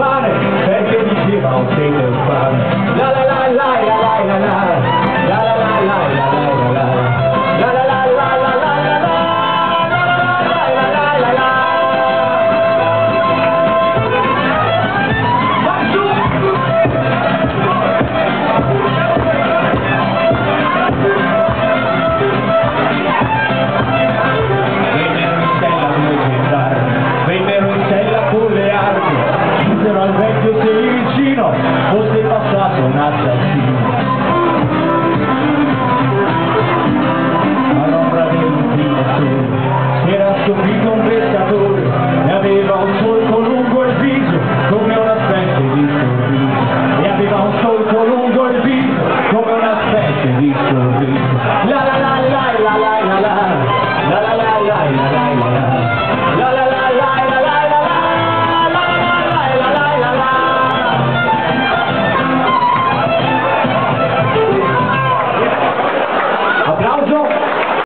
Everybody. faccia all'ombra del multipassore si era stupito un pescatore e aveva un solco lungo il viso come una specie di sorriso. E aveva un solco lungo il viso come una specie di sorriso. La